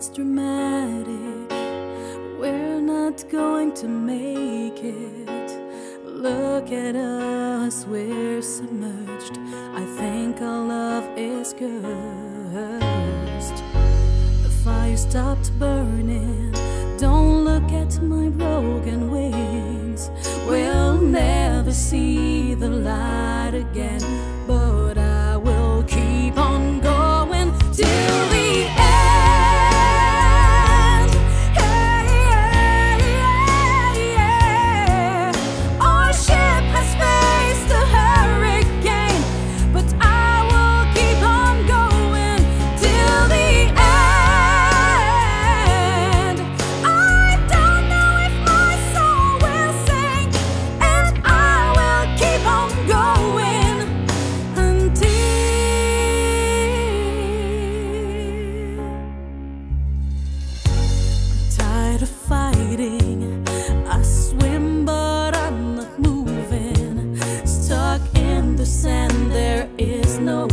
It's dramatic. We're not going to make it. Look at us, we're submerged. I think our love is cursed. The fire stopped burning. Don't look at my broken wings. We'll never see the light again. the sand there is no